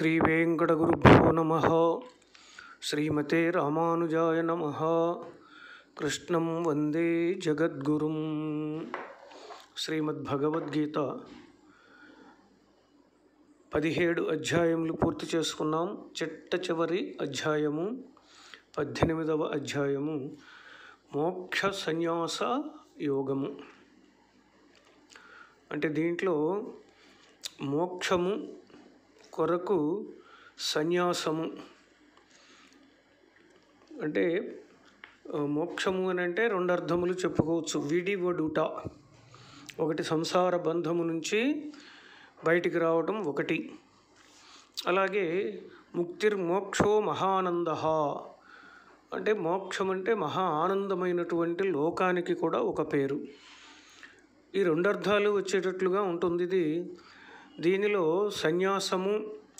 శ్రీవేంకటగురుభ్యో నమ. శ్రీమతే రామానుజాయ నమ. కృష్ణం వందే జగద్గురుం. శ్రీమద్భగవద్గీత పదిహేడు అధ్యాయములు పూర్తి చేసుకున్నాం. చిట్ట చివరి అధ్యాయము పద్దెనిమిదవ అధ్యాయము మోక్ష సన్యాస యోగము. అంటే దీంట్లో మోక్షము కొరకు సన్యాసము. అంటే మోక్షము అని అంటే రెండు అర్థములు చెప్పుకోవచ్చు. విడివడుట ఒకటి సంసార బంధము నుంచి బయటికి రావటం ఒకటి. అలాగే ముక్తిర్మోక్షో మహానంద. అంటే మోక్షం అంటే మహా ఆనందమైనటువంటి లోకానికి కూడా ఒక పేరు. ఈ రెండు అర్థాలు వచ్చేటట్లుగా ఉంటుంది. ఇది దీనిలో సన్యాసము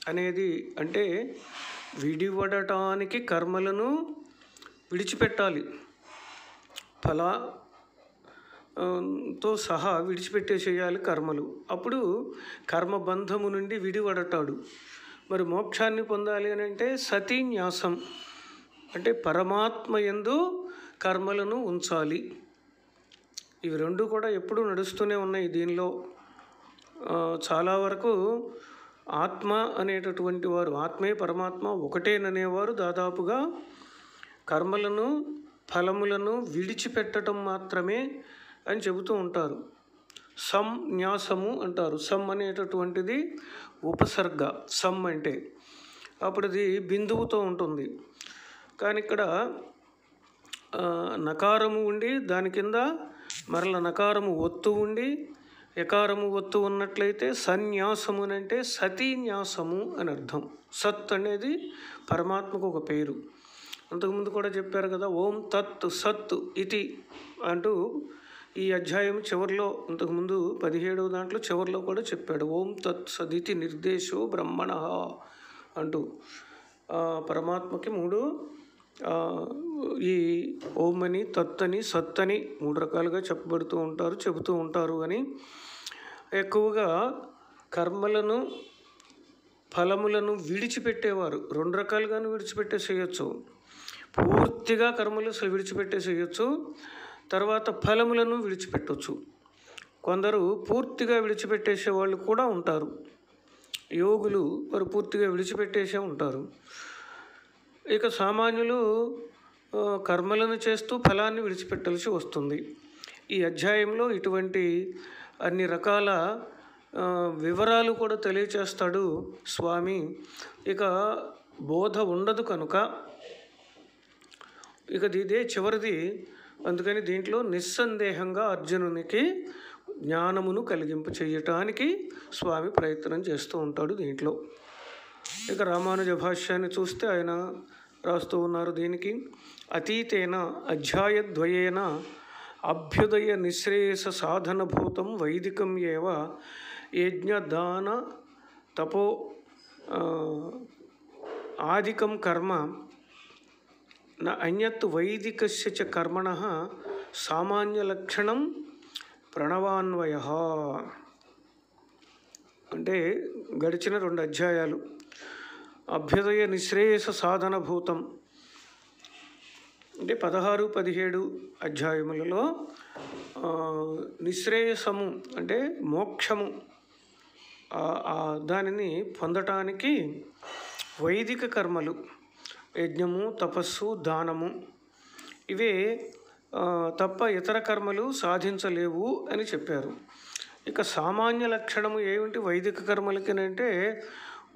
అనేది అంటే విడివడటానికి కర్మలను విడిచిపెట్టాలి. ఫల తో సహా విడిచిపెట్టేసేయాలి కర్మలు. అప్పుడు కర్మబంధము నుండి విడివడతాడు మరి మోక్షాన్ని పొందాలి అని అంటే సతీన్యాసం అంటే పరమాత్మ ఎందు కర్మలను ఉంచాలి. ఇవి రెండు కూడా ఎప్పుడూ నడుస్తూనే ఉన్నాయి దీనిలో. చాలా వరకు ఆత్మ అనేటటువంటి వారు ఆత్మే పరమాత్మ ఒకటేననేవారు దాదాపుగా కర్మలను ఫలములను విడిచిపెట్టడం మాత్రమే అని చెబుతూ ఉంటారు. సంన్యాసము అంటారు. సమ్ అనేటటువంటిది ఉపసర్గ సమ్ అంటే అప్పుడు ఇది బిందువుతో ఉంటుంది. కానీ ఇక్కడ నకారము ఉండి దాని కింద మరల నకారము ఒత్తు ఉండి ఎకారము ఒత్తు ఉన్నట్లయితే సన్యాసము అని అంటే సతీన్యాసము అని అర్థం. సత్ అనేది పరమాత్మకు ఒక పేరు. అంతకుముందు కూడా చెప్పారు కదా ఓం తత్ సత్ ఇతి అంటూ ఈ అధ్యాయం చివరిలో ఇంతకుముందు పదిహేడవ దాంట్లో చివరిలో కూడా చెప్పాడు. ఓం తత్ సదితి నిర్దేశో బ్రహ్మణ అంటూ. పరమాత్మకి మూడు ఈ ఓం అని తత్ అని అని మూడు రకాలుగా చెప్పబడుతూ ఉంటారు చెబుతూ ఉంటారు అని ఎక్కువగా కర్మలను ఫలములను విడిచిపెట్టేవారు. రెండు రకాలుగాను విడిచిపెట్టేసేయచ్చు. పూర్తిగా కర్మలు అసలు విడిచిపెట్టేసేయచ్చు. తర్వాత ఫలములను విడిచిపెట్టవచ్చు కొందరు పూర్తిగా విడిచిపెట్టేసే వాళ్ళు కూడా ఉంటారు. యోగులు వారు పూర్తిగా విడిచిపెట్టేసే ఉంటారు. ఇక సామాన్యులు కర్మలను చేస్తూ ఫలాన్ని విడిచిపెట్టాల్సి వస్తుంది. ఈ అధ్యాయంలో ఇటువంటి అన్ని రకాల వివరాలు కూడా తెలియచేస్తాడు స్వామి. ఇక బోధ ఉండదు కనుక ఇక ఇదే చివరిది. అందుకని దీంట్లో నిస్సందేహంగా అర్జునునికి జ్ఞానమును కలిగింప చేయటానికి స్వామి ప్రయత్నం చేస్తూ ఉంటాడు దీంట్లో. ఇక రామానుజ భాష్యాన్ని చూస్తే ఆయన రాస్తూ ఉన్నారు దీనికి. అతీతేన అధ్యాయద్వయేన అభ్యుదయ నిశ్రేయస సాధనభూతం వైదికం ఏవ యజ్ఞదాన తపో ఆదికం కర్మ. న అన్యత్ వైదికస్య చ కర్మణ సామాన్యలక్షణం ప్రణవాన్వయ. అంటే గడిచిన రెండు అధ్యాయాలు. అభ్యుదయ నిశ్రేయస సాధనభూతం. అంటే పదహారు పదిహేడు అధ్యాయములలో నిశ్రేయసము అంటే మోక్షము దానిని పొందటానికి వైదిక కర్మలు యజ్ఞము తపస్సు దానము ఇవే తప్ప ఇతర కర్మలు సాధించలేవు అని చెప్పారు. ఇక సామాన్య లక్షణము ఏమిటి వైదిక కర్మలకి అంటే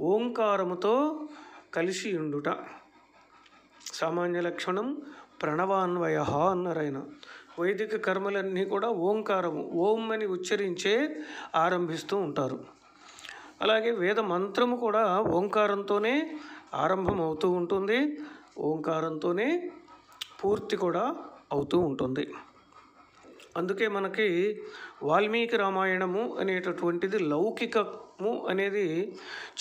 ఓంకారముతో కలిసి ఉండుట. సామాన్య లక్షణం ప్రణవాన్వయ అన్నారాయన. వైదిక కర్మలన్నీ కూడా ఓంకారము ఓం అని ఉచ్చరించే ఆరంభిస్తూ ఉంటారు. అలాగే వేద మంత్రము కూడా ఓంకారంతోనే ఆరంభం అవుతూ ఉంటుంది. ఓంకారంతోనే పూర్తి కూడా అవుతూ ఉంటుంది. అందుకే మనకి వాల్మీకి రామాయణము అనేటటువంటిది లౌకిక కారణము అనేది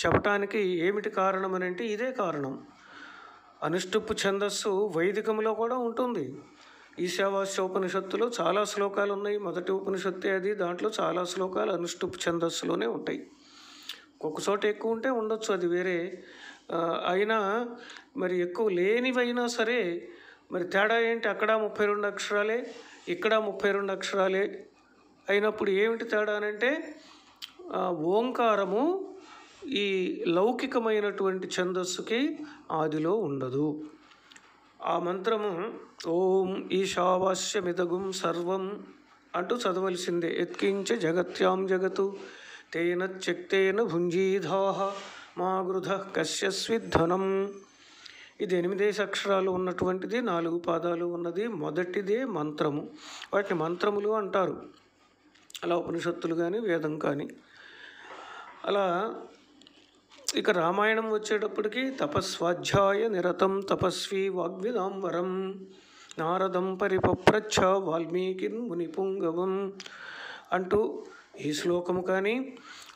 చెప్పటానికి ఏమిటి కారణం అని అంటే ఇదే కారణం. అనుష్టుప్పు ఛందస్సు వైదికంలో కూడా ఉంటుంది. ఈశావాస్య ఉపనిషత్తులో చాలా శ్లోకాలు ఉన్నాయి. మొదటి ఉపనిషత్తే అది దాంట్లో చాలా శ్లోకాలు అనుష్టుప్ ఛందస్సులోనే ఉంటాయి. ఒక్కొక్క చోట ఎక్కువ ఉంటే ఉండొచ్చు అది వేరే. అయినా మరి ఎక్కువ లేనివైనా సరే మరి తేడా ఏంటి? అక్కడ ముప్పై రెండు అక్షరాలే ఇక్కడ ముప్పై రెండు అక్షరాలే అయినప్పుడు ఏమిటి తేడా అనంటే అంటే ఓంకారము ఈ లౌకికమైనటువంటి ఛందస్సుకి ఆదిలో ఉండదు. ఆ మంత్రము ఓం ఈశావాస్యమిదగుం సర్వం అంటూ చదవలసిందే. ఎత్కించ జగత్యాం జగతు తేన త్యక్తేన భుంజీధాహ మా గృధ కశ్యస్విధనం ఇది ఎనిమిదేసి అక్షరాలు ఉన్నటువంటిది నాలుగు పాదాలు ఉన్నది మొదటిదే మంత్రము. వాటిని మంత్రములు అంటారు. అలా ఉపనిషత్తులు కానీ వేదం కానీ. అలా ఇక రామాయణం వచ్చేటప్పటికి తపస్వాధ్యాయ నిరతం తపస్వి వాగ్విదాంబరం నారదం పరిపప్రచ్ఛ వాల్మీకిన్ మునిపుంగవం అంటూ ఈ శ్లోకము కానీ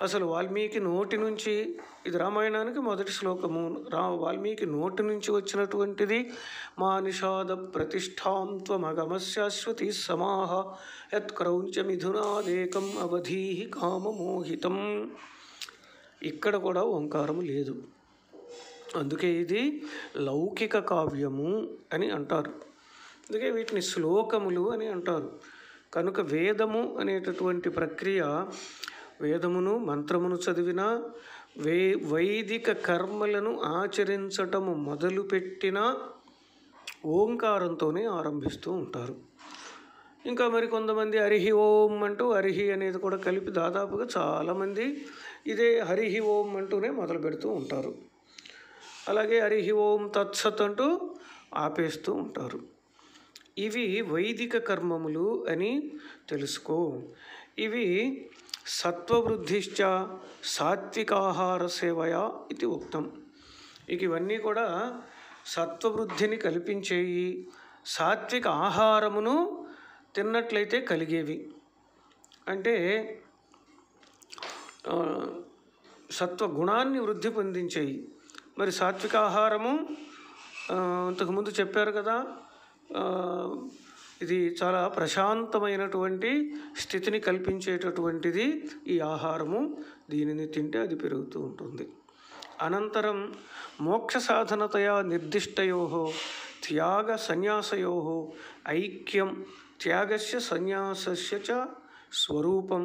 అసలు వాల్మీకి నోటి నుంచి ఇది రామాయణానికి మొదటి శ్లోకము. రా వాల్మీకి నోటి నుంచి వచ్చినటువంటిది మా నిషాద ప్రతిష్టాం త్వమగమశాశ్వతి సమాహ యత్క్రౌంచ మిథునాదేకం అవధీ కామమోహితం. ఇక్కడ కూడా ఓంకారం లేదు. అందుకే ఇది లౌకిక కావ్యము అని అంటారు. అందుకే వీటిని శ్లోకములు అని అంటారు. కనుక వేదము అనేటటువంటి ప్రక్రియ వేదమును మంత్రమును చదివిన వే వైదిక కర్మలను ఆచరించటము మొదలుపెట్టిన ఓంకారంతోనే ఆరంభిస్తూ ఉంటారు. ఇంకా మరి కొంతమంది హరిహి ఓం అంటూ హరిహి అనేది కూడా కలిపి దాదాపుగా చాలామంది ఇదే హరిహి ఓం అంటూనే మొదలు పెడుతూ ఉంటారు. అలాగే హరిహి ఓం తత్సత్ అంటూ ఆపేస్తూ ఉంటారు. ఇవి వైదిక కర్మములు అని తెలుసుకో. ఇవి సత్వవృద్ధిశ్చ సాత్వికాహార సేవయా ఇది ఉక్తం. ఇక ఇవన్నీ కూడా సత్వవృద్ధిని కల్పించేయి సాత్విక ఆహారమును తిన్నట్లయితే కలిగేవి. అంటే సత్వగుణాన్ని సత్వ గుణాన్ని వృద్ధి పొందించేయి. మరి సాత్విక ఆహారము ఇంతకుముందు చెప్పారు కదా ఇది చాలా ప్రశాంతమైనటువంటి స్థితిని కల్పించేటటువంటిది ఈ ఆహారము. దీనిని తింటే అది పెరుగుతూ ఉంటుంది. అనంతరం మోక్ష సాధనతయా నిర్దిష్టయో త్యాగ సన్యాసయో ఐక్యం త్యాగస్య సన్యాసస్య చ స్వరూపం.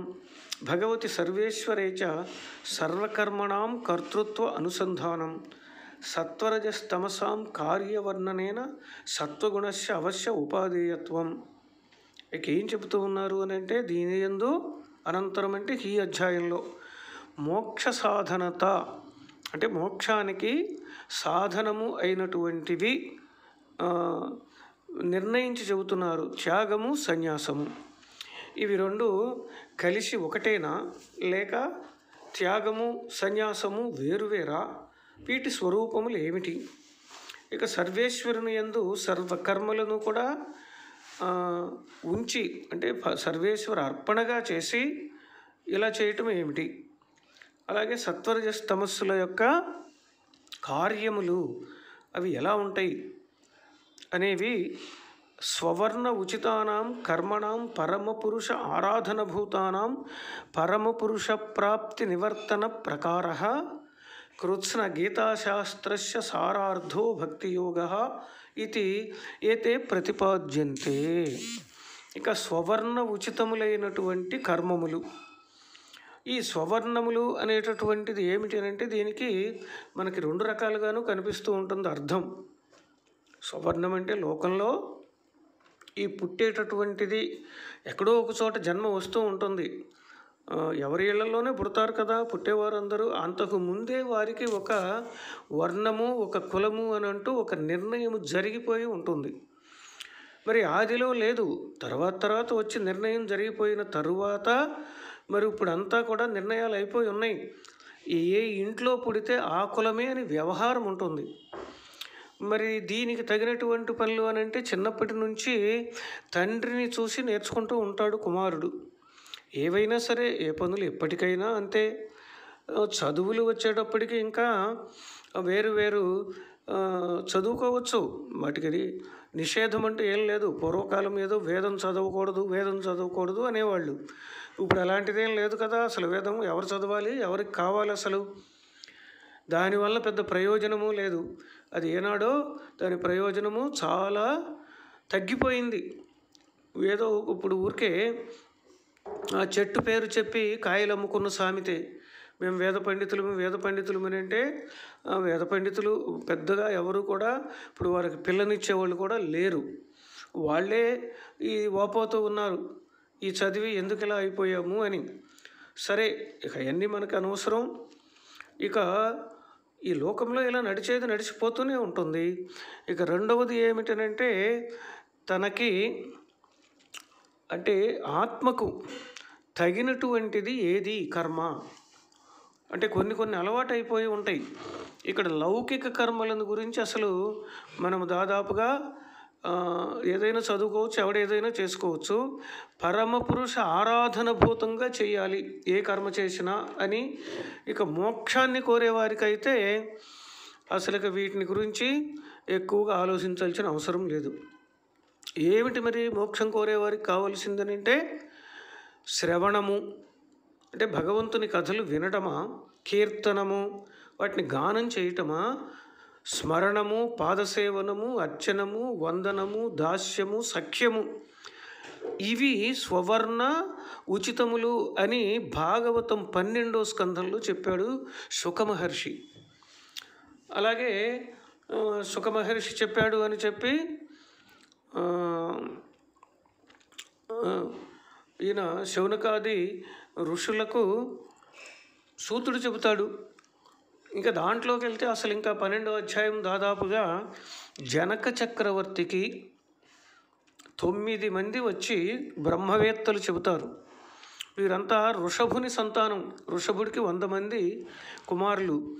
భగవతి సర్వేశ్వరే చ సర్వకర్మణాం కర్తృత్వ అనుసంధానం. సత్వరజస్తమసాం కార్యవర్ణనేన సత్వగుణస్య అవశ్య ఉపాధేయత్వం. ఇక ఏం చెబుతూ ఉన్నారు అని అంటే దీని యందు అనంతరం అంటే ఈ అధ్యాయంలో మోక్ష సాధనత. అంటే మోక్షానికి సాధనము అయినటువంటివి నిర్ణయించి చెబుతున్నారు త్యాగము సన్యాసము. ఇవి రెండు కలిసి ఒకటేనా? లేక త్యాగము సన్యాసము వేరువేరా? వీటి స్వరూపములు ఏమిటి? ఇక సర్వేశ్వరుని యందు సర్వకర్మలను కూడా ఉంచి అంటే సర్వేశ్వర అర్పణగా చేసి ఇలా చేయటం ఏమిటి? అలాగే సత్వరజస్ తమస్సుల యొక్క కార్యములు అవి ఎలా ఉంటాయి అనేవి స్వవర్ణ ఉచితానాం కర్మణాం పరమపురుష ఆరాధనభూతానాం పరమపురుష ప్రాప్తి నివర్తన ప్రకార కృత్స్న గీతాశాస్త్రస్య సారార్థో భక్తియోగ ఇది ఏతే ప్రతిపాద్యంతే. ఇక స్వవర్ణ ఉచితములైనటువంటి కర్మములు. ఈ స్వవర్ణములు అనేటటువంటిది ఏమిటి అంటే దీనికి మనకి రెండు రకాలుగాను కనిపిస్తూ ఉంటుంది అర్థం. స్వవర్ణం అంటే లోకంలో ఈ పుట్టేటటువంటిది ఎక్కడో ఒక చోట జన్మ వస్తూ ఉంటుంది. ఎవరి ఇళ్ళలోనే పుడతారు కదా? పుట్టేవారందరూ. అంతకు ముందే వారికి ఒక వర్ణము ఒక కులము అని అంటూ ఒక నిర్ణయం జరిగిపోయి ఉంటుంది. మరి ఆదిలో లేదు. తర్వాత తర్వాత వచ్చి నిర్ణయం జరిగిపోయిన తరువాత మరి ఇప్పుడు అంతా కూడా నిర్ణయాలు అయిపోయి ఉన్నాయి. ఏ ఇంట్లో పుడితే ఆ కులమే అని వ్యవహారం ఉంటుంది. మరి దీనికి తగినటువంటి పనులు అని అంటే చిన్నప్పటి నుంచి తండ్రిని చూసి నేర్చుకుంటూ ఉంటాడు కుమారుడు. ఏవైనా సరే ఏ పనులు ఎప్పటికైనా అంతే. చదువులు వచ్చేటప్పటికి ఇంకా వేరు వేరు చదువుకోవచ్చు. వాటికి నిషేధం అంటే ఏం లేదు. పూర్వకాలం ఏదో వేదం చదవకూడదు వేదం చదవకూడదు అనేవాళ్ళు. ఇప్పుడు అలాంటిదేం లేదు కదా. అసలు వేదం ఎవరు చదవాలి? ఎవరికి కావాలి అసలు? దానివల్ల పెద్ద ప్రయోజనము లేదు. అది ఏనాడో దాని ప్రయోజనము చాలా తగ్గిపోయింది. ఏదో ఇప్పుడు ఊరికే ఆ చెట్టు పేరు చెప్పి కాయలు అమ్ముకున్న సామెతే. మేము వేద పండితులు వేద పండితులు అని అంటే వేద పండితులు పెద్దగా ఎవరు కూడా ఇప్పుడు వారికి పిల్లనిచ్చేవాళ్ళు కూడా లేరు. వాళ్ళే ఈ ఓపోతూ ఉన్నారు. ఈ చదివి ఎందుకు ఇలా అయిపోయాము అని. సరే ఇక అవన్నీ మనకు అనవసరం. ఇక ఈ లోకంలో ఇలా నడిచేది నడిచిపోతూనే ఉంటుంది. ఇక రెండవది ఏమిటనంటే తనకి అంటే ఆత్మకు తగినటువంటిది ఏది? కర్మ. అంటే కొన్ని కొన్ని అలవాటు అయిపోయి ఉంటాయి. ఇక్కడ లౌకిక కర్మలను గురించి అసలు మనం దాదాపుగా ఏదైనా చదువుకోవచ్చు ఎవడేదైనా చేసుకోవచ్చు. పరమ పురుష ఆరాధనభూతంగా చేయాలి ఏ కర్మ చేసినా అని ఇక మోక్షాన్ని కోరేవారికైతే అసలు ఇక వీటిని గురించి ఎక్కువగా ఆలోచించాల్సిన అవసరం లేదు. ఏమిటి మరి మోక్షం కోరేవారికి కావలసిందని అంటే శ్రవణము. అంటే భగవంతుని కథలు వినటమా కీర్తనము వాటిని గానం చేయటమా స్మరణము పాదసేవనము అర్చనము వందనము దాస్యము సఖ్యము. ఇవి స్వవర్ణ ఉచితములు అని భాగవతం పన్నెండో స్కంధంలో చెప్పాడు సుఖమహర్షి అలాగే సుఖమహర్షి చెప్పాడు అని చెప్పి ఈయన శౌనకాది ఋషులకు సూతుడు చెబుతాడు. ఇంకా దాంట్లోకి వెళ్తే అసలు ఇంకా పన్నెండో అధ్యాయం దాదాపుగా జనక చక్రవర్తికి తొమ్మిది మంది వచ్చి బ్రహ్మవేత్తలు చెబుతారు. వీరంతా ఋషభుని సంతానం. ఋషభుడికి వంద మంది కుమారులు.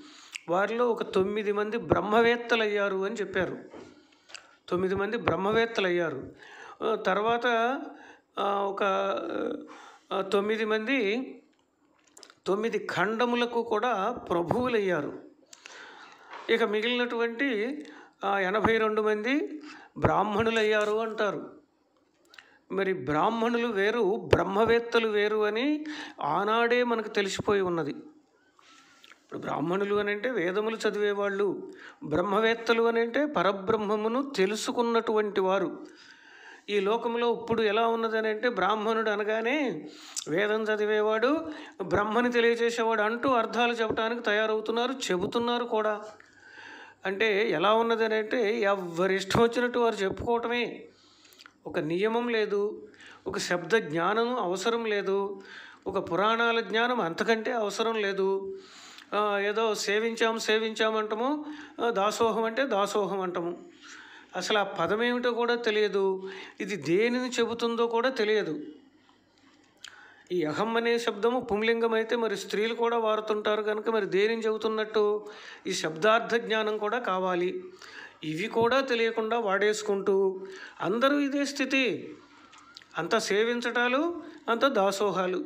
వారిలో ఒక తొమ్మిది మంది బ్రహ్మవేత్తలు అయ్యారు అని చెప్పారు. తొమ్మిది మంది బ్రహ్మవేత్తలు అయ్యారు తర్వాత ఒక తొమ్మిది మంది తొమ్మిది ఖండములకు కూడా ప్రభువులయ్యారు. ఇక మిగిలినటువంటి ఎనభై రెండు మంది బ్రాహ్మణులయ్యారు అంటారు. మరి బ్రాహ్మణులు వేరు బ్రహ్మవేత్తలు వేరు అని ఆనాడే మనకు తెలిసిపోయి ఉన్నది. ఇప్పుడు బ్రాహ్మణులు అని అంటే వేదములు చదివేవాళ్ళు బ్రహ్మవేత్తలు అని అంటే పరబ్రహ్మమును తెలుసుకున్నటువంటి వారు. ఈ లోకంలో ఇప్పుడు ఎలా ఉన్నదని అంటే బ్రాహ్మణుడు అనగానే వేదం చదివేవాడు బ్రహ్మని తెలియజేసేవాడు అంటూ అర్థాలు చెప్పడానికి తయారవుతున్నారు చెబుతున్నారు కూడా. అంటే ఎలా ఉన్నదని అంటే ఎవరి ఇష్టం వచ్చినట్టు వారు చెప్పుకోవటమే. ఒక నియమం లేదు ఒక శబ్ద జ్ఞానం అవసరం లేదు ఒక పురాణాల జ్ఞానం అంతకంటే అవసరం లేదు. ఏదో సేవించాం సేవించాం అంటాము దాసోహం అంటే దాసోహం అంటాము. అసలు ఆ పదం ఏమిటో కూడా తెలియదు. ఇది దేనిని చెబుతుందో కూడా తెలియదు. ఈ అహం అనే శబ్దము పుంలింగం అయితే మరి స్త్రీలు కూడా వాడుతుంటారు కనుక మరి దేనిని చెబుతున్నట్టు? ఈ శబ్దార్థ జ్ఞానం కూడా కావాలి. ఇవి కూడా తెలియకుండా వాడేసుకుంటూ అందరూ ఇదే స్థితి. అంత సేవించటాలు అంత దాసోహాలు.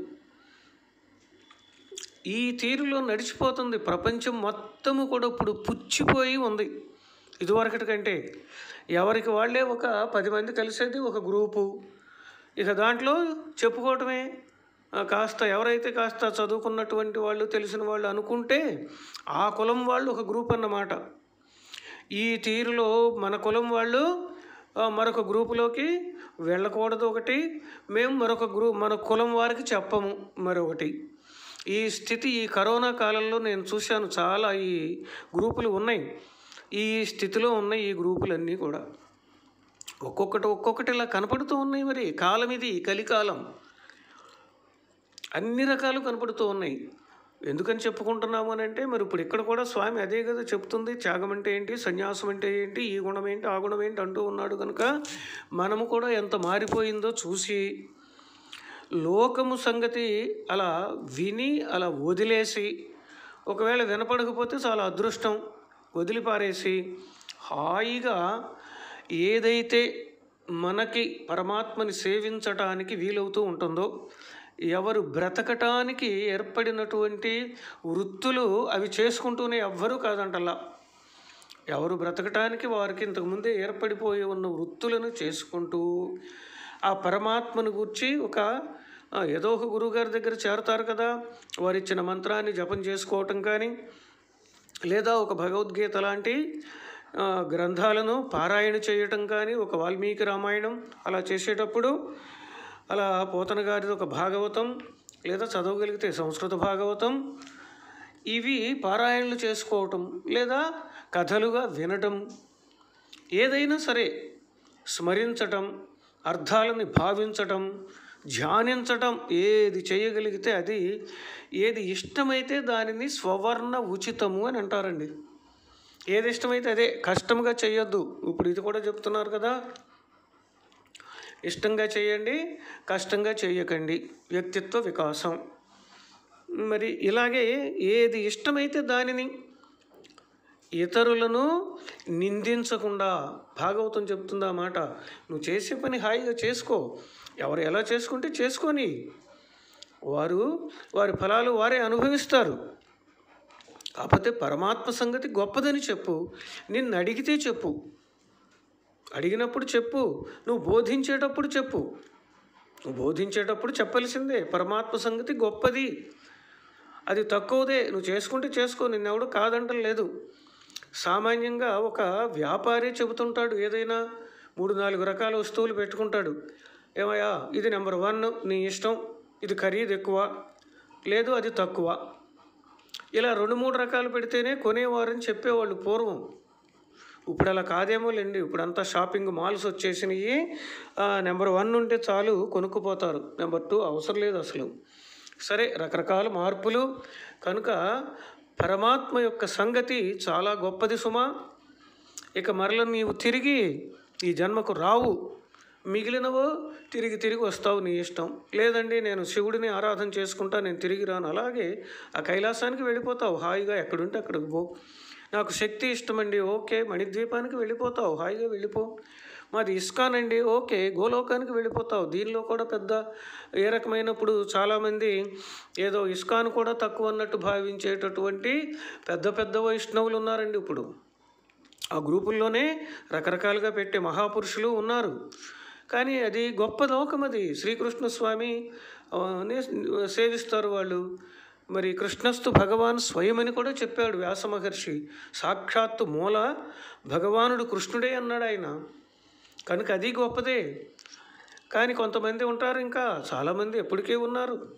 ఈ తీరులో నడిచిపోతుంది. ప్రపంచం మొత్తము కూడా ఇప్పుడు పుచ్చిపోయి ఉంది. ఇదివరకటి కంటే ఎవరికి వాళ్ళే ఒక పది మంది కలిసేది ఒక గ్రూపు. ఇక దాంట్లో చెప్పుకోవటమే. కాస్త ఎవరైతే కాస్త చదువుకున్నటువంటి వాళ్ళు తెలిసిన వాళ్ళు అనుకుంటే ఆ కులం వాళ్ళు ఒక గ్రూప్ అన్నమాట. ఈ తీరులో మన కులం వాళ్ళు మరొక గ్రూపులోకి వెళ్ళకూడదు ఒకటి మేము మరొక గ్రూ మన కులం వారికి చెప్పము మరొకటి. ఈ స్థితి ఈ కరోనా కాలంలో నేను చూశాను చాలా ఈ గ్రూపులు ఉన్నాయి. ఈ స్థితిలో ఉన్నాయి ఈ గ్రూపులన్నీ కూడా ఒక్కొక్కటి ఒక్కొక్కటి ఇలా కనపడుతూ ఉన్నాయి మరి. కాలం ఇది కలికాలం. అన్ని రకాలు కనపడుతూ ఉన్నాయి. ఎందుకని చెప్పుకుంటున్నాము అని అంటే మరి ఇప్పుడు ఇక్కడ కూడా స్వామి అదే కదా చెప్తుంది. త్యాగం అంటే ఏంటి సన్యాసం అంటే ఏంటి ఈ గుణం ఏంటి ఆ గుణం ఏంటి అంటూ ఉన్నాడు కనుక మనము కూడా ఎంత మారిపోయిందో చూసి లోకము సంగతి అలా విని అలా వదిలేసి ఒకవేళ వినపడకపోతే చాలా అదృష్టం. వదిలిపారేసి హాయిగా ఏదైతే మనకి పరమాత్మని సేవించటానికి వీలవుతూ ఉంటుందో ఎవరు బ్రతకటానికి ఏర్పడినటువంటి వృత్తులు అవి చేసుకుంటూనే ఎవ్వరూ కాదంటలా ఎవరు బ్రతకటానికి వారికి ఇంతకుముందే ఏర్పడిపోయి ఉన్న వృత్తులను చేసుకుంటూ ఆ పరమాత్మను గూర్చి ఒక ఏదో ఒక గురువుగారి దగ్గర చేరతారు కదా వారిచ్చిన మంత్రాన్ని జపం చేసుకోవటం కానీ లేదా ఒక భగవద్గీత లాంటి గ్రంథాలను పారాయణ చేయటం కానీ ఒక వాల్మీకి రామాయణం అలా చేసేటప్పుడు అలా పోతన గారిది ఒక భాగవతం లేదా చదవగలిగితే సంస్కృత భాగవతం ఇవి పారాయణలు చేసుకోవటం లేదా కథలుగా వినటం ఏదైనా సరే స్మరించటం అర్థాలని భావించటం ధ్యానించటం ఏది చేయగలిగితే అది ఏది ఇష్టమైతే దానిని స్వవర్ణ ఉచితము అని అంటారండి. ఏది ఇష్టమైతే అదే కష్టంగా చేయొద్దు. ఇప్పుడు ఇది కూడా చెప్తున్నారు కదా. ఇష్టంగా చేయండి కష్టంగా చేయకండి. వ్యక్తిత్వ వికాసం. మరి ఇలాగే ఏది ఇష్టమైతే దానిని ఇతరులను నిందించకుండా భాగవతం చెప్తుందా మాట నువ్వు చేసే పని హాయిగా చేసుకో. ఎవరు ఎలా చేసుకుంటే చేసుకొని. వారు వారి ఫలాలు వారే అనుభవిస్తారు. కాకపోతే పరమాత్మ సంగతి గొప్పదని చెప్పు. నిన్ను అడిగితే చెప్పు. అడిగినప్పుడు చెప్పు. నువ్వు బోధించేటప్పుడు చెప్పు. నువ్వు బోధించేటప్పుడు చెప్పాల్సిందే. పరమాత్మ సంగతి గొప్పది. అది తక్కువదే. నువ్వు చేసుకుంటే చేసుకో. నిన్నెవడు కాదంటం లేదు. సామాన్యంగా ఒక వ్యాపారి చెబుతుంటాడు. ఏదైనా మూడు నాలుగు రకాల వస్తువులు పెట్టుకుంటాడు. ఏమయ్యా? ఇది నెంబర్ వన్ నీ ఇష్టం. ఇది ఖరీదు ఎక్కువ. లేదు అది తక్కువ. ఇలా రెండు మూడు రకాలు పెడితేనే కొనేవారని చెప్పేవాళ్ళు పూర్వం. ఇప్పుడు అలా కాదేమో లేండి. షాపింగ్ మాల్స్ వచ్చేసినాయి. నెంబర్ వన్ ఉంటే చాలు కొనుక్కుపోతారు. నెంబర్ టూ అవసరం లేదు అసలు. సరే రకరకాల మార్పులు. కనుక పరమాత్మ యొక్క సంగతి చాలా గొప్పది సుమా. ఇక మరల నీవు తిరిగి ఈ జన్మకు రావు. మిగిలినవో తిరిగి తిరిగి వస్తావు నీ ఇష్టం. లేదండి నేను శివుడిని ఆరాధన చేసుకుంటా నేను తిరిగి రాను. అలాగే ఆ కైలాసానికి వెళ్ళిపోతావు. హాయిగా ఎక్కడుంటే అక్కడికి పో. నాకు శక్తి ఇష్టమండి. ఓకే మణిద్వీపానికి వెళ్ళిపోతావు. హాయిగా వెళ్ళిపో. మాది ఇస్కాన్ అండి ఓకే గోలోకానికి వెళ్ళిపోతావు. దీనిలో కూడా పెద్ద ఏ రకమైనప్పుడు చాలామంది ఏదో ఇస్కాన్ కూడా తక్కువ అన్నట్టు భావించేటటువంటి పెద్ద పెద్ద వైష్ణవులు ఉన్నారండి ఇప్పుడు. ఆ గ్రూపుల్లోనే రకరకాలుగా పెట్టే మహాపురుషులు ఉన్నారు. కానీ అది గొప్ప లోకం అది. శ్రీకృష్ణ స్వామి సేవిస్తారు వాళ్ళు. మరి కృష్ణస్థు భగవాన్ స్వయమని కూడా చెప్పాడు వ్యాస మహర్షి. సాక్షాత్తు మూల భగవానుడు కృష్ణుడే అన్నాడు ఆయన. కనుక అది గొప్పదే. కానీ కొంతమంది ఉంటారు ఇంకా చాలామంది ఎప్పటికే ఉన్నారు.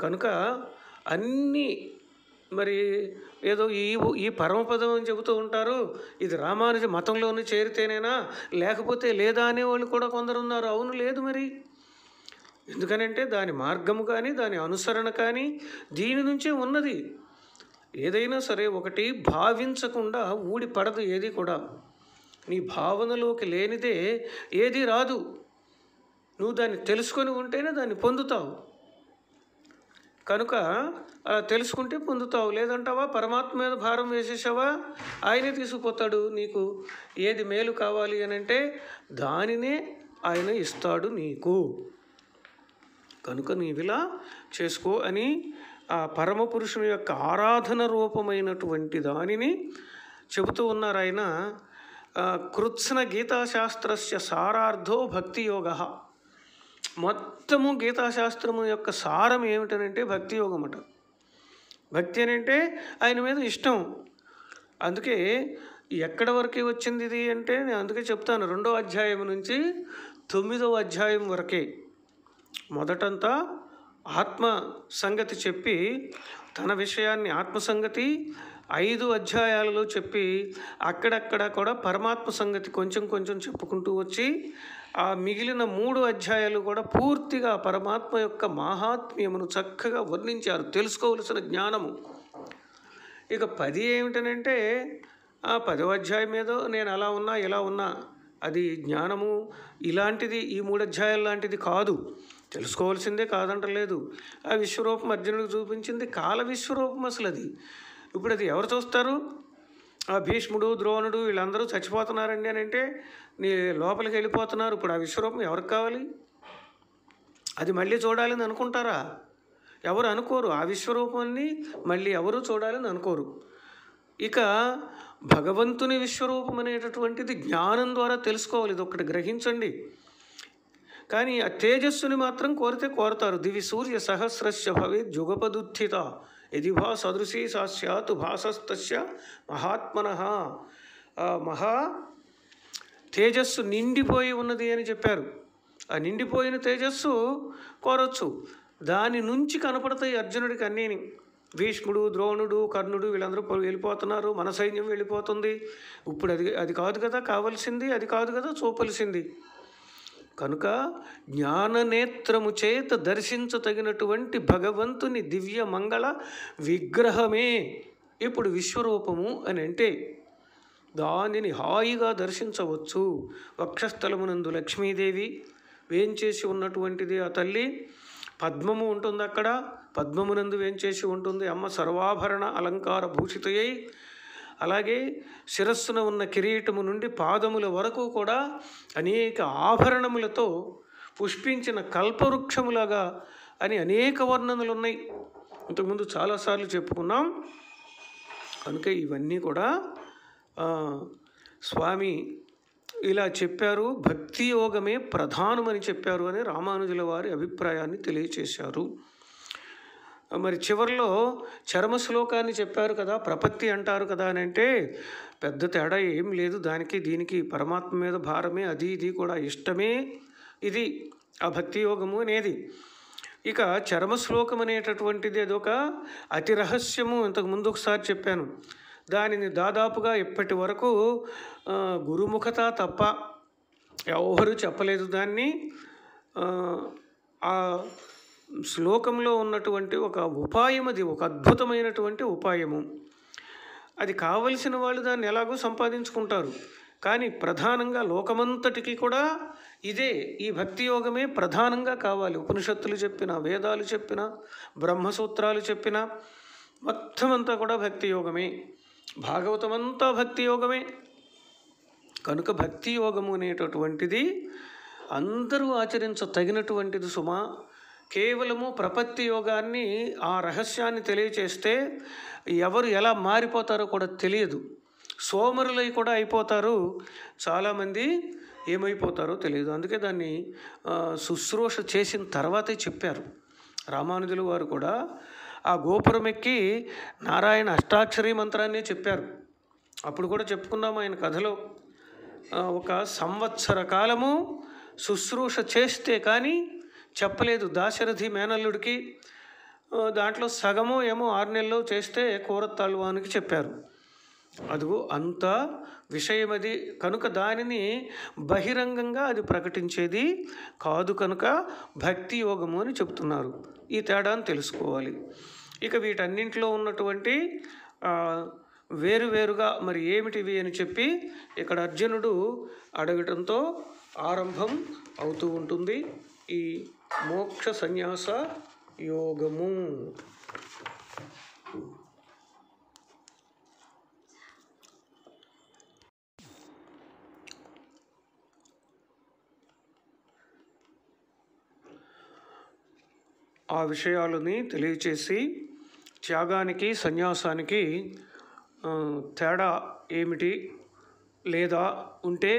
కనుక అన్నీ మరి ఏదో ఈ ఈ పరమపదం అని చెబుతూ ఉంటారు. ఇది రామానుజ మతంలోనే చేరితేనేనా? లేకపోతే లేదా అనేవాళ్ళు కూడా కొందరు ఉన్నారు అవును లేదు మరి. ఎందుకనంటే దాని మార్గము కానీ దాని అనుసరణ కానీ దీని నుంచే ఉన్నది. ఏదైనా సరే ఒకటి భావించకుండా ఊడి పడదు ఏది కూడా. నీ భావనలోకి లేనిదే ఏది రాదు. నువ్వు దాన్ని తెలుసుకొని ఉంటేనే దాన్ని పొందుతావు. కనుక అలా తెలుసుకుంటే పొందుతావు. లేదంటావా? పరమాత్మ మీద భారం వేసేసావా ఆయనే తీసుకుపోతాడు నీకు. ఏది మేలు కావాలి అని అంటే దానినే ఆయన ఇస్తాడు నీకు. కనుక నీవిలా చేసుకో అని ఆ పరమ పురుషుని యొక్క ఆరాధన రూపమైనటువంటి దానిని చెబుతూ ఉన్నారు ఆయన. కృత్స్న గీతాశాస్త్రస్య సారార్థో భక్తియోగ. మొత్తము గీతాశాస్త్రము యొక్క సారం ఏమిటనంటే భక్తి యోగం అట భక్తి అని అంటే ఆయన మీద ఇష్టం. అందుకే ఎక్కడ వరకే వచ్చింది ఇది అంటే నేను అందుకే చెప్తాను. రెండో అధ్యాయం నుంచి తొమ్మిదవ అధ్యాయం వరకే మొదటంతా ఆత్మ సంగతి చెప్పి తన విషయాన్ని ఆత్మ సంగతి ఐదు అధ్యాయాలలో చెప్పి అక్కడక్కడ కూడా పరమాత్మ సంగతి కొంచెం కొంచెం చెప్పుకుంటూ వచ్చి ఆ మిగిలిన మూడు అధ్యాయాలు కూడా పూర్తిగా పరమాత్మ యొక్క మాహాత్మ్యమును చక్కగా వర్ణించారు. తెలుసుకోవలసిన జ్ఞానము. ఇక పది ఏమిటనంటే ఆ పదవ అధ్యాయం మీద నేను అలా ఉన్నా ఇలా ఉన్నా అది జ్ఞానము. ఇలాంటిది ఈ మూడు అధ్యాయాలు లాంటిది కాదు. తెలుసుకోవాల్సిందే కాదంటలేదు. ఆ విశ్వరూపం అర్జునుడికి చూపించింది కాల విశ్వరూపం అసలు అది ఇప్పుడు అది ఎవరు చూస్తారు? భీష్ముడు ద్రోణుడు వీళ్ళందరూ చచ్చిపోతున్నారండి అని అంటే నీ లోపలికి వెళ్ళిపోతున్నారు. ఇప్పుడు ఆ విశ్వరూపం ఎవరికి కావాలి? అది మళ్ళీ చూడాలని అనుకుంటారా? ఎవరు అనుకోరు. ఆ విశ్వరూపాన్ని మళ్ళీ ఎవరు చూడాలని అనుకోరు. ఇక భగవంతుని విశ్వరూపం అనేటటువంటిది జ్ఞానం ద్వారా తెలుసుకోవాలి. ఇది ఒకటి గ్రహించండి. కానీ ఆ తేజస్సుని మాత్రం కోరితే కోరతారు. దివి సూర్య సహస్రస్య భవేత్ జుగపదుత్థిత యది భా సదృశీ సా స్యాత్ మహాత్మన ఆ మహా తేజస్సు నిండిపోయి ఉన్నది అని చెప్పారు. ఆ నిండిపోయిన తేజస్సు కోరొచ్చు. దాని నుంచి కనపడతాయి అర్జునుడికి అన్నీని. భీష్ముడు ద్రోణుడు కర్ణుడు వీళ్ళందరూ వెళ్ళిపోతున్నారు. మన సైన్యం వెళ్ళిపోతుంది. ఇప్పుడు అది అది కాదు కదా కావలసింది అది కాదు కదా చూపలసింది కనుక జ్ఞాననేత్రము చేత దర్శించతగినటువంటి భగవంతుని దివ్య మంగళ విగ్రహమే. ఇప్పుడు విశ్వరూపము అని అంటే దానిని హాయిగా దర్శించవచ్చు. వక్షస్థలమునందు లక్ష్మీదేవి వేంచేసి ఉన్నటువంటిది ఆ తల్లి. పద్మము ఉంటుంది అక్కడ పద్మమునందు వేంచేసి ఉంటుంది. అమ్మ సర్వాభరణ అలంకార భూషితయ్యై అలాగే శిరస్సున ఉన్న కిరీటము నుండి పాదముల వరకు కూడా అనేక ఆభరణములతో పుష్పించిన కల్పవృక్షములాగా అని అనేక వర్ణనలు ఉన్నాయి ఇంతకుముందు చాలాసార్లు చెప్పుకున్నాం. కనుక ఇవన్నీ కూడా స్వామి ఇలా చెప్పారు. భక్తి యోగమే ప్రధానమని చెప్పారు అని రామానుజుల వారి అభిప్రాయాన్ని తెలియచేశారు. మరి చివరిలో చర్మ శ్లోకాన్ని చెప్పారు కదా ప్రపత్తి అంటారు కదా అని అంటే పెద్ద తేడా ఏం లేదు దానికి దీనికి పరమాత్మ మీద భారమే అది ఇది కూడా ఇష్టమే ఇది ఆ భక్తి యోగము అనేది. ఇక చరమ శ్లోకం అనేటటువంటిది అదొక అతి రహస్యము ఇంతకు ముందు ఒకసారి చెప్పాను. దానిని దాదాపుగా ఇప్పటి వరకు గురుముఖత తప్ప ఎవరు చెప్పలేదు దాన్ని. శ్లోకంలో ఉన్నటువంటి ఒక ఉపాయం అది ఒక అద్భుతమైనటువంటి ఉపాయము. అది కావలసిన వాళ్ళు దాన్ని ఎలాగో సంపాదించుకుంటారు. కానీ ప్రధానంగా లోకమంతటికి కూడా ఇదే ఈ భక్తి యోగమే ప్రధానంగా కావాలి. ఉపనిషత్తులు చెప్పిన వేదాలు చెప్పిన బ్రహ్మసూత్రాలు చెప్పిన మొత్తం అంతా కూడా భక్తి యోగమే. భాగవతం అంతా భక్తి యోగమే. కనుక భక్తి యోగము అనేటటువంటిది అందరూ ఆచరించ తగినటువంటిది సుమా కేవలము ప్రపత్తి యోగాన్ని ఆ రహస్యాన్ని తెలియచేస్తే ఎవరు ఎలా మారిపోతారో కూడా తెలియదు. సోమరులై కూడా అయిపోతారు. చాలామంది ఏమైపోతారో తెలియదు. అందుకే దాన్ని శుశ్రూష చేసిన తర్వాతే చెప్పారు. రామానుజులు వారు కూడా ఆ గోపురం ఎక్కి నారాయణ అష్టాక్షరీ మంత్రాన్ని చెప్పారు. అప్పుడు కూడా చెప్పుకున్నాము ఆయన కథలో. ఒక సంవత్సర కాలము శుశ్రూష చేస్తే కానీ చెప్పలేదు. దాశరథి మేనల్లుడికి దాంట్లో సగము ఏమో ఆరు నెలలు చేస్తే కూరత్తాళ్వానికి చెప్పారు. అదిగో అంత విషయమది. కనుక దానిని బహిరంగంగా అది ప్రకటించేది కాదు కనుక భక్తి యోగము అని చెప్తున్నారు. ఈ తేడాను తెలుసుకోవాలి. ఇక వీటన్నింటిలో ఉన్నటువంటి వేరువేరుగా మరి ఏమిటివి అని చెప్పి ఇక్కడ అర్జునుడు అడగటంతో ఆరంభం అవుతూ ఉంటుంది. ఈ మోక్ష సన్యాస యోగము. ఆ విషయాలని తెలియచేసి త్యాగానికి సన్యాసానికి తేడా ఏమిటి లేదా ఉంటే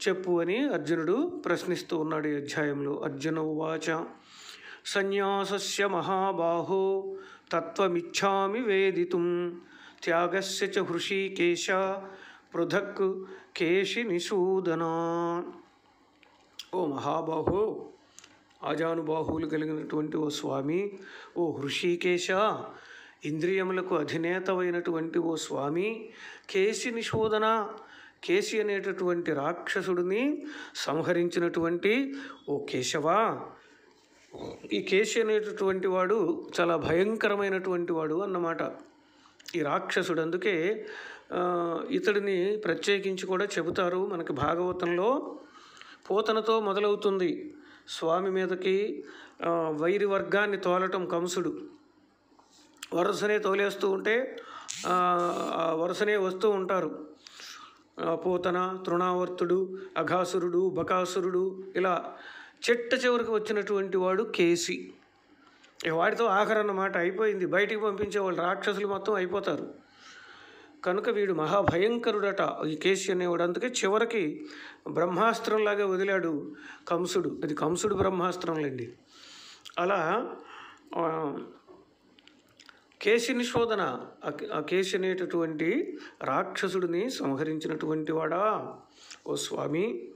చెప్పు అని అర్జునుడు ప్రశ్నిస్తూ ఉన్నాడు ఈ అధ్యాయంలో. అర్జున ఉవాచ సన్యాసస్య మహాబాహో తత్వమిచ్ఛామి వేదితుం త్యాగస్య చ హృషీకేశ పృథక్ కేశి నిషూదనా ఓ మహాబాహో ఆజానుబాహువులు కలిగినటువంటి ఓ స్వామి ఓ హృషికేశ ఇంద్రియములకు అధినేతమైనటువంటి ఓ స్వామి కేశి నిశోధన కేసి అనేటటువంటి రాక్షసుడిని సంహరించినటువంటి ఓ కేశవా. ఈ కేశి అనేటటువంటి వాడు చాలా భయంకరమైనటువంటి వాడు అన్నమాట. ఈ రాక్షసుడు అందుకే ఇతడిని ప్రత్యేకించి కూడా చెబుతారు మనకి భాగవతంలో. పోతనతో మొదలవుతుంది స్వామి మీదకి వైరి వర్గాన్ని తోలటం కంసుడు. వరుసనే తోలేస్తూ ఉంటే వరుసనే వస్తూ ఉంటారు. పోతన తృణావర్తుడు అఘాసురుడు బకాసురుడు ఇలా చెట్ట చివరికి వచ్చినటువంటి వాడు కేసి. వాడితో వాడితో ఆఖరన్నమాట అయిపోయింది. బయటికి పంపించే వాళ్ళు రాక్షసులు మొత్తం అయిపోతారు. కనుక వీడు మహాభయంకరుడట ఈ కేసి అనేవాడు. అందుకే చివరికి బ్రహ్మాస్త్రంలాగా వదిలాడు కంసుడు. అది కంసుడు బ్రహ్మాస్త్రంలేండి అలా కేశిని శోధన ఆ- కేశి అనేటటువంటి రాక్షసుడిని సంహరించినటువంటి వాడా? ఓ స్వామి.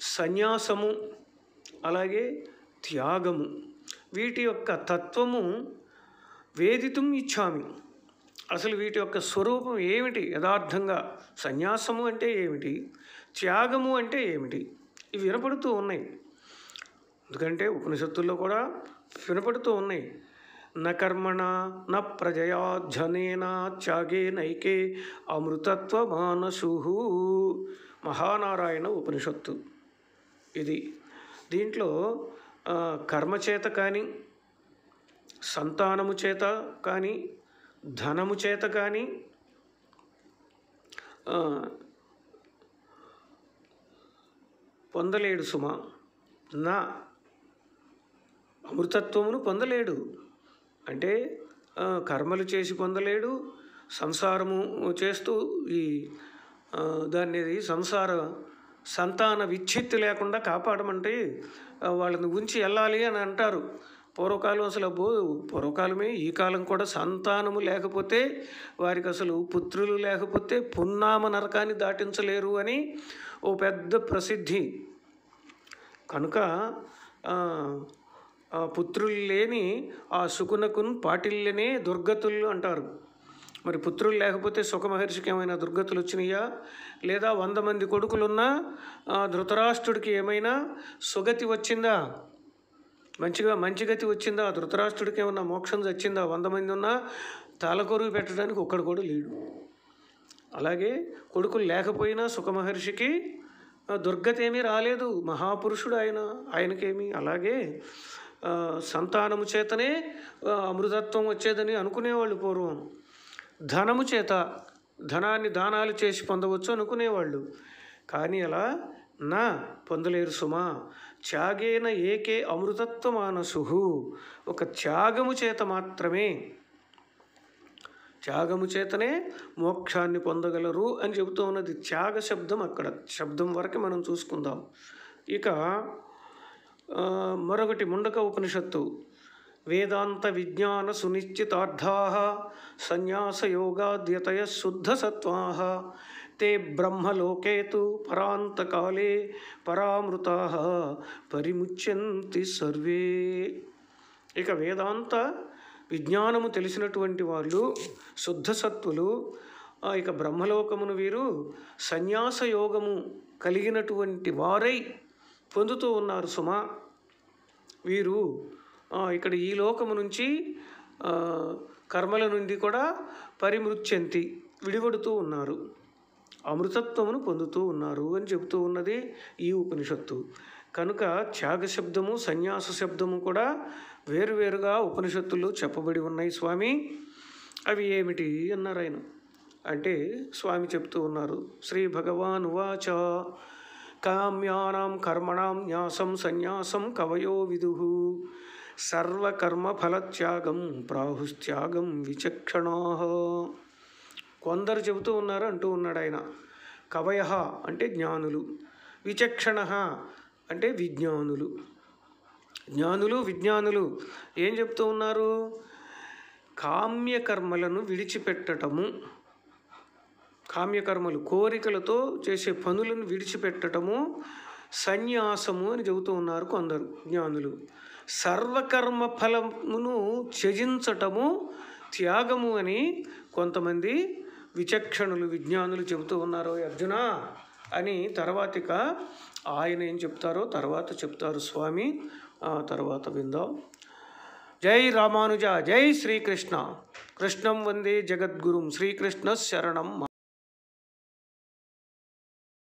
సన్యాసము అలాగే త్యాగము. వీటి యొక్క తత్వము వేదితం ఇచ్చామి. అసలు వీటి యొక్క స్వరూపం ఏమిటి? యథార్థంగా సన్యాసము అంటే ఏమిటి? త్యాగము అంటే ఏమిటి? ఇవి వినపడుతూ ఉన్నాయి. ఎందుకంటే ఉపనిషత్తుల్లో కూడా వినపడుతూ ఉన్నాయి. న కర్మణ న ప్రజయా ధనేన త్యాగే నైకే అమృతత్వ మానసు మహానారాయణ ఉపనిషత్తు. ఇది దీంట్లో కర్మచేత కర్మ చేత కానీ సంతానము చేత కానీ ధనము చేత కానీ పొందలేడు సుమ. నా అమృతత్వమును పొందలేడు. అంటే కర్మలు చేసి పొందలేడు సంసారము చేస్తూ ఈ దాన్ని సంసార సంతాన విచ్ఛిత్తి లేకుండా కాపాడమంటే వాళ్ళని ఉంచి వెళ్ళాలి అని అంటారు. పూర్వకాలం అసలు అబ్బో పూర్వకాలమే ఈ కాలం కూడా సంతానము లేకపోతే వారికి అసలు పుత్రులు లేకపోతే పున్నామ నరకాన్ని దాటించలేరు అని ఓ పెద్ద ప్రసిద్ధి. కనుక పుత్రులు లేని ఆ సుకునకున్ పాటిల్లనే దుర్గతులు అంటారు. మరి పుత్రులు లేకపోతే సుఖమహర్షికి ఏమైనా దుర్గతులు వచ్చినాయా? లేదా వంద మంది కొడుకులున్నా ధృతరాష్ట్రుడికి ఏమైనా సుగతి వచ్చిందా? మంచిగా మంచి గతి వచ్చిందా? ధృతరాష్ట్రుడికి ఏమన్నా మోక్షం వచ్చిందా? వంద మంది ఉన్నా తాలకొరుగు పెట్టడానికి ఒక్కడు కూడా లేడు. అలాగే కొడుకులు లేకపోయినా సుఖమహర్షికి దుర్గతి ఏమీ రాలేదు. మహాపురుషుడు ఆయన ఆయనకేమి. అలాగే సంతానము చేతనే అమృతత్వం వచ్చేదని అనుకునేవాళ్ళు పూర్వం. ధనము చేత ధనాన్ని దానాలు చేసి పొందవచ్చు అనుకునేవాళ్ళు. కానీ అలా నా పొందలేరు సుమా. త్యాగేన ఏకే అమృతత్వ మానసు ఒక త్యాగము చేత మాత్రమే. త్యాగము చేతనే మోక్షాన్ని పొందగలరు అని చెబుతూ ఉన్నది త్యాగ శబ్దం అక్కడ. శబ్దం వరకు మనం చూసుకుందాం. ఇక మరొకటి ముండక ఉపనిషత్తు. వేదాంత విజ్ఞాన సునిశ్చితార్థా సన్యాస యోగాద్యతయ శుద్ధ తే బ్రహ్మలోకే తు పరాంతకాలే పరామృతా పరిముచ్యంతి సర్వే. ఇక వేదాంత విజ్ఞానము తెలిసినటువంటి వాళ్ళు శుద్ధసత్వులు ఇక బ్రహ్మలోకమును వీరు సన్యాస యోగము కలిగినటువంటి వారై పొందుతూ ఉన్నారు సుమా. వీరు ఇక్కడ ఈ లోకము నుంచి కర్మల నుండి కూడా పరిమృత్యంతి విడిపడుతూ ఉన్నారు. అమృతత్వమును పొందుతూ ఉన్నారు అని చెబుతూ ఉన్నది ఈ ఉపనిషత్తు. కనుక త్యాగ శబ్దము సన్యాస శబ్దము కూడా వేరువేరుగా ఉపనిషత్తుల్లో చెప్పబడి ఉన్నాయి స్వామి. అవి ఏమిటి అన్నారు ఆయన. అంటే స్వామి చెప్తూ ఉన్నారు శ్రీ భగవాన్ వాచ కామ్యానాం కర్మణాం న్యాసం సన్యాసం కవయో విదు. సర్వకర్మఫలత్యాగం ప్రాహుస్త్యాగం విచక్షణా. కొందరు చెబుతూ ఉన్నారు అంటూ ఉన్నాడు ఆయన. కవయ అంటే జ్ఞానులు విచక్షణ అంటే విజ్ఞానులు. జ్ఞానులు విజ్ఞానులు ఏం చెప్తూ ఉన్నారు? కామ్యకర్మలను విడిచిపెట్టటము కామ్యకర్మలు కోరికలతో చేసే పనులను విడిచిపెట్టటము సన్యాసము అని చెబుతూ ఉన్నారు కొందరు జ్ఞానులు. సర్వకర్మ ఫలమును త్యజించటము త్యాగము అని కొంతమంది విచక్షణులు విజ్ఞానులు చెబుతూ ఉన్నారు. అర్జున! అని తర్వాతిక ఆయన ఏం చెప్తారో తర్వాత చెప్తారు స్వామి. ఆ తర్వాత విందాం. జై రామానుజ! జై శ్రీకృష్ణ! కృష్ణం వందే జగద్గురుం శ్రీకృష్ణ శరణం